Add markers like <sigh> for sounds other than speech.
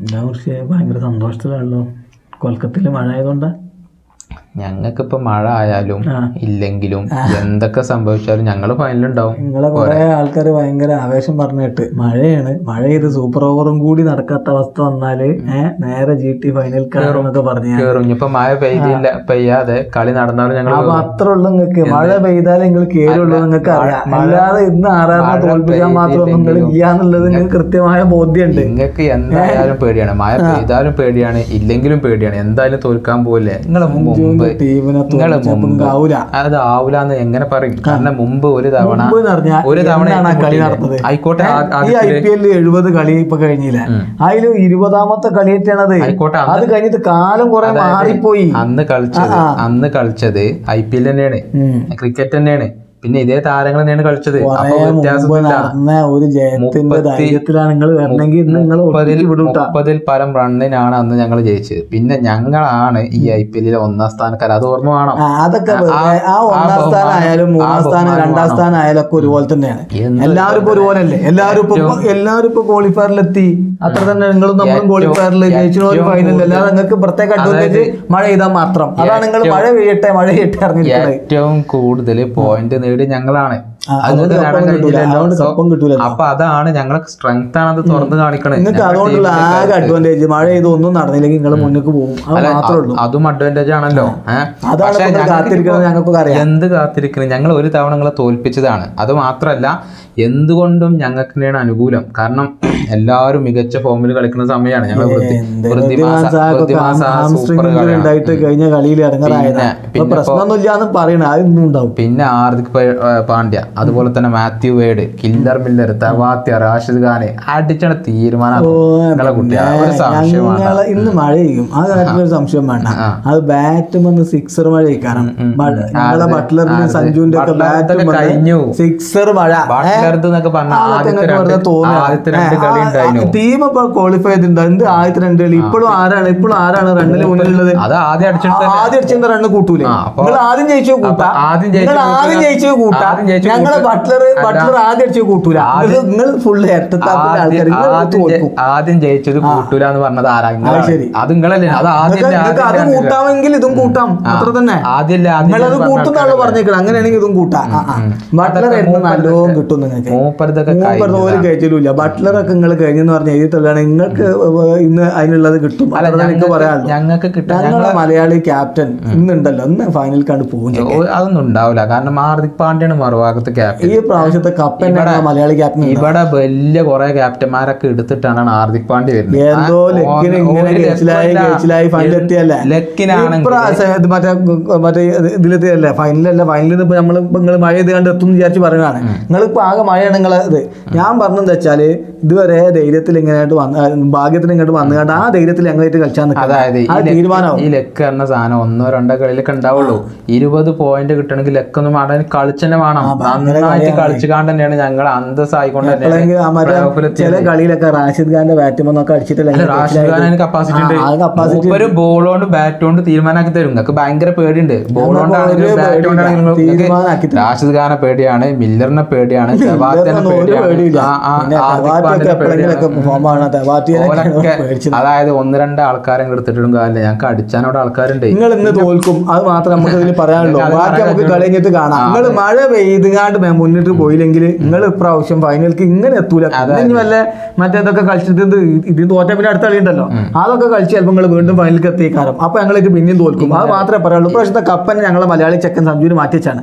എന്താ കുറിച്ച് ഭയങ്കര സന്തോഷത്തിലാണല്ലോ. കൊൽക്കത്തയിൽ മഴ ആയതുകൊണ്ടാ. ഞങ്ങൾക്കിപ്പോ മഴ ആയാലും ഇല്ലെങ്കിലും എന്തൊക്കെ സംഭവിച്ചാലും ഞങ്ങൾ ഫൈനലുണ്ടാവും നിങ്ങളെ കുറെ ആൾക്കാർ ഭയങ്കര ആവേശം പറഞ്ഞിട്ട് മഴയാണ്. മഴ ചെയ്ത് സൂപ്പർ ഓവറും കൂടി നടക്കാത്ത അവസ്ഥ വന്നാൽ നേരെ ജി ടി ഫൈനൽ കയറുമെന്നൊക്കെ പറഞ്ഞു ഇനിയിപ്പോ മഴ പെയ്തില്ല പെയ്യാതെ കളി നടന്നാലും ഞങ്ങൾ ഉള്ളു നിങ്ങൾക്ക്. മഴ പെയ്താലേ നിങ്ങൾ കേറുള്ളൂ നിങ്ങൾക്ക് അറിയാം. അല്ലാതെ ഇന്ന് ആരാധന തോൽപ്പിക്കാൻ മാത്രം നിങ്ങൾ ഇല്ലാന്നുള്ളത് നിങ്ങൾക്ക് കൃത്യമായ ബോധ്യമുണ്ട്. നിങ്ങൾക്ക് എന്തായാലും പേടിയാണ്. മഴ പെയ്താലും പേടിയാണ് ഇല്ലെങ്കിലും പേടിയാണ്. എന്തായാലും തോൽക്കാൻ പോലെ നിങ്ങളെ മുമ്പ് മുമ്പ് ആവൂല. അത് എങ്ങനെ പറയും? കാരണം മുമ്പ് ഒരു തവണ എന്ന് ഒരു തവണ കളി? നടന്നത്? ആയിക്കോട്ടെ ഈ ഐ പി എല്ലിൽ എഴുപത് കളി ഇപ്പൊ കഴിഞ്ഞില്ല. അതിൽ ഇരുപതാമത്തെ കളിയേറ്റാണത്. ആയിക്കോട്ടെ അത് കഴിഞ്ഞിട്ട് കാലം കുറെ മാറിപ്പോയി. അന്ന് കളിച്ചത് അന്ന് കളിച്ചത് ഐ പി എൽ തന്നെയാണ്. ക്രിക്കറ്റ് തന്നെയാണ്. പിന്നെ ഇതേ താരങ്ങൾ തന്നെയാണ് കളിച്ചത്. ഒരു ജയത്തിന്റെ ധൈര്യത്തിലാണ് നിങ്ങൾ വരണമെങ്കിൽ നിങ്ങൾ മുപ്പതിൽ പരം റണ്ണിനാണ് അന്ന് ഞങ്ങൾ ജയിച്ചത്. പിന്നെ ഞങ്ങളാണ് ഈ ഐ പി എല്ലിലെ ഒന്നാം സ്ഥാനക്കാർ അത് ഓർമ്മ വേണം. ആ, അതൊക്കെ ആ- ആ ഒന്നാം സ്ഥാനം ആയാലും മൂന്നാം സ്ഥാനം രണ്ടാം സ്ഥാനം ആയാലും ഒക്കെ ഒരുപോലെ തന്നെയാണ്. എല്ലാവരും ഇപ്പൊ ഒരുപോലെ അല്ലേ എല്ലാവരും ഇപ്പൊ എല്ലാവരും ഇപ്പൊ ക്വാളിഫയറിലെത്തി അത്ര തന്നെ നിങ്ങളും നമ്മളും ക്വാളിഫയറിൽ ജയിച്ചു ഒരു ഫൈനൽ അല്ലാതെ നിങ്ങൾക്ക് പ്രത്യേക അഡ്വാന്റേജ് മഴ ചെയ്താൽ മാത്രം. അതാണ് നിങ്ങൾ മഴ പെയ്യട്ടെ മഴ പെയ്യട്ടെ അറിഞ്ഞിരിക്കുന്നത് ഏറ്റവും കൂടുതൽ പോയിന്റ് നേടി ഞങ്ങളാണ്. അപ്പൊ അതാണ് ഞങ്ങളെ സ്ട്രെങ്ത് ആണ് അത് തുറന്നു കാണിക്കണേജ് നിങ്ങൾക്ക് അതുകൊണ്ടുള്ള ആകെ. അഡ്വാന്റേജ് മഴ ചെയ്ത് ഒന്നും നടന്നില്ലെങ്കിൽ നിങ്ങൾ മുന്നോട്ട് പോകും. അത് അഡ്വാന്റേജ് ആണല്ലോ. കാത്തിരിക്കുന്നത്. എന്ത് കാത്തിരിക്കണം? ഞങ്ങൾ ഒരു തവണ നിങ്ങളെ തോൽപ്പിച്ചതാണ്. അത് മാത്രല്ല എന്തുകൊണ്ടും ഞങ്ങൾക്ക് തന്നെയാണ് അനുകൂലം. കാരണം <clears throat> എല്ലാവരും മികച്ച ഫോമിൽ കളിക്കുന്ന സമയമാണ്. ഞങ്ങൾ കഴിഞ്ഞ കളിയിൽ ഇറങ്ങാറായതാ പിന്നെ ഇപ്പൊ പ്രശ്നമൊന്നും ഇല്ലാന്ന് പറയണ. അതൊന്നും ഉണ്ടാവും. പിന്നെ ഹാർദിക് പാണ്ഡ്യ. അതുപോലെ തന്നെ Matthew Wade killer Miller Tewatia Rashid Khan അടിച്ചണ തീരുമാനം സംശയമാണ് ഇന്ന് മഴ ചെയ്യും ആ കാര്യത്തിൽ ഒരു സംശയം വേണ്ട. അത് ബാറ്റ് വന്ന് സിക്സർ മഴ കാരണം ഞങ്ങളെ ബട്ട്ലറിന്റെ സഞ്ജുവിന്റെ ഒക്കെ ബാറ്റ് കഴിഞ്ഞു. സിക്സർ മഴ. ടീം ഇപ്പൊ ക്വാളിഫൈ ചെയ്തിട്ടുണ്ട്. എന്ത് ആദ്യത്തെ രണ്ട് കളി? ഇപ്പോഴും ആരാണ്? ഇപ്പോഴും ആരാണ് റണ്ണിന് മുന്നിലുള്ളത്? ആദ്യം അടിച്ചിരുന്ന റണ്ണ് കൂട്ടൂലേ? നിങ്ങൾ ആദ്യം ജയിച്ചു കൂട്ടാ. ആദ്യം ജയിച്ചു. കൂട്ടാ. ഞങ്ങളെ ബട്ട്ലർ ബട്ട്ലർ ആദ്യം അടിച്ചു കൂട്ടൂല. നിങ്ങൾ ഫുൾ ആദ്യം ജയിച്ചത് കൂട്ടൂല എന്ന് പറഞ്ഞത് ആരാ. അത് നിങ്ങളല്ലേ. അത് ആദ്യം അത് കൂട്ടാമെങ്കിൽ ഇതും കൂട്ടാം. അത്ര തന്നെ. നിങ്ങളത് കൂട്ടുന്നാൾ പറഞ്ഞേക്കണം. അങ്ങനെയാണെങ്കിൽ ഇതും കൂട്ടാം. ബട്ട്ലർ നല്ലോണം കിട്ടും നിങ്ങൾക്ക്. ഒരു കഴിച്ചില്ല ബട്ട്ലറൊക്കെ നിങ്ങൾ കഴിഞ്ഞെന്ന് പറഞ്ഞ എഴുതി നിങ്ങൾക്ക് ഇന്ന് അതിനുള്ളത് കിട്ടും. അല്ല പറയാം എനിക്ക് ഞങ്ങൾക്ക് പറയാനുള്ളൂ. ഞങ്ങൾക്ക് കിട്ടാൻ ഞങ്ങളെ മലയാളി ക്യാപ്റ്റൻ ഇന്നുണ്ടല്ലോ. ഇന്ന് ഫൈനൽ കണ്ട് പോകും അതൊന്നും ഉണ്ടാവില്ല. കാരണം ഹാർദിക് പാണ്ഡ്യാണ് മറുഭാഗത്ത് ക്യാപ്റ്റൻ ഈ പ്രാവശ്യത്തെ കപ്പ് മലയാളി ക്യാപ്റ്റൻ ഇവിടെ വലിയ കുറെ ക്യാപ്റ്റന്മാരൊക്കെ എടുത്തിട്ടാണ് ഹാർദിക് പാണ്ഡ്യ വരുന്നത്. ഇത് മറ്റേ മറ്റേ ഇതിലെത്തിയല്ലേ? ഫൈനലല്ല ഫൈനലിൽ ഇപ്പൊ നമ്മൾ നിങ്ങൾ മഴ ചെയ്ത് കണ്ട് എത്തും വിചാരിച്ച് പറയുകയാണ് നിങ്ങൾ ഇപ്പൊ ആകെ മഴയാണ് നിങ്ങളെ ഇത്. ഞാൻ പറഞ്ഞെന്ന് വെച്ചാൽ ഇതുവരെ ധൈര്യത്തിൽ ഇങ്ങനെയായിട്ട് വന്ന് ഭാഗ്യത്തിന് ഇങ്ങോട്ട് വന്നു കണ്ട് ആ ധൈര്യത്തിൽ ഞങ്ങളായിട്ട് കളിച്ചാൽ അതായത് ലക്ക് ഈ ലക്ക് എന്ന സാധനം ഒന്നോ രണ്ടോ കളിയിലൊക്കെ ഉണ്ടാവുള്ളൂ. ഇരുപത് പോയിന്റ് കിട്ടണമെങ്കിൽ ലക്കൊന്നും ആടാൻ കളിച്ചന്നെ വേണം. നന്നായിട്ട് കളിച്ചു കാണ്ട് തന്നെയാണ് ഞങ്ങൾ അന്തസ്സായിക്കൊണ്ട് ചില കളിയിലൊക്കെ റാഷിദ് ഖാന്റെ ബാറ്റുമെന്നൊക്കെ അടിച്ചിട്ടില്ല. റാഷിദ് ഖാൻ കപ്പാസിറ്റി ഉണ്ട്. കപ്പാസിറ്റി ഒരു ബോൾ കൊണ്ട് ബാറ്റ് കൊണ്ട് തീരുമാനമാക്കി തരും. നിങ്ങൾക്ക് ഭയങ്കര പേടിയുണ്ട്. ബോൾ കൊണ്ടാണെങ്കിലും ബാറ്റ് കൊണ്ടാണെങ്കിലും റാഷിദ് ഖാനെ പേടിയാണ് മില്ലറിനെ പേടിയാണ് അതായത് ഒന്ന് രണ്ട് ആൾക്കാരെ എടുത്തിട്ടും കാര്യമില്ല. ഞങ്ങൾക്ക് അടിച്ചാനോട് ആൾക്കാരുണ്ട്. നിങ്ങൾ ഇന്ന് തോൽക്കും. അത് മാത്രം നമുക്ക് ഇതിൽ പറയാനുള്ളൂ. ബാക്കി നമുക്ക് കളി കഴിഞ്ഞിട്ട് കാണാം. നിങ്ങൾ മഴ പെയ്തുകാണ്ട് മേ- മുന്നിട്ട് പോയില്ലെങ്കിൽ നിങ്ങൾ ഇപ്രാവശ്യം ഫൈനലിക്ക് ഇങ്ങനെ എത്തൂല. ഇനി വല്ല മറ്റേതൊക്കെ കളിച്ചിട്ട് ഇത് തോറ്റ പിന്നെ അടുത്ത കളിയുണ്ടല്ലോ. അതൊക്കെ കളിച്ച് ചിലപ്പോൾ നിങ്ങൾ വീണ്ടും ഫൈനലിലേക്ക് എത്തിക്കാറും അപ്പൊ ഞങ്ങൾക്ക് പിന്നെയും തോൽക്കും. അത് മാത്രമേ പറയുള്ളൂ ഇപ്രാവശ്യത്തെ കപ്പനെ ഞങ്ങളെ മലയാളി ചെക്കൻ സഞ്ജുവിന് മാറ്റിച്ചാണ്